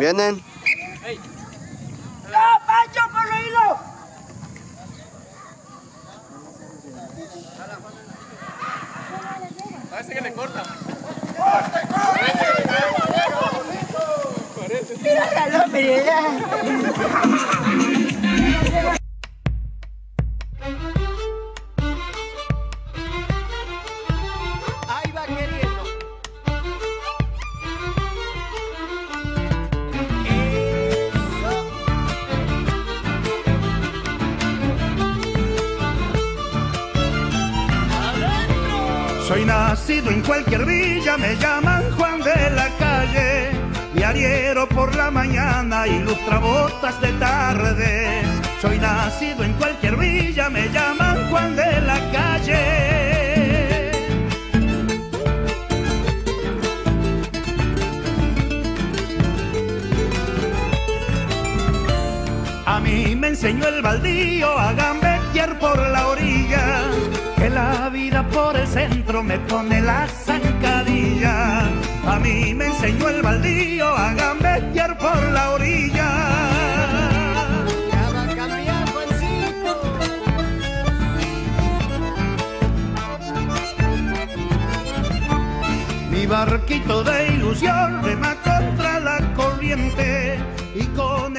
Vienen. ¡No, Pancho, corrido! Parece que le corta. Míralo, mira. Ahí Soy nacido en cualquier villa, me llaman Juan de la calle. Diariero por la mañana, ilustra botas de tarde. Soy nacido en cualquier villa, me llaman Juan de la calle. A mí me enseñó el baldío a gambetear por la orilla, que la vida por el centro me pone la zancadilla. A mí me enseñó el baldío a gambetear por la orilla. Mi barquito de ilusión rema contra la corriente y con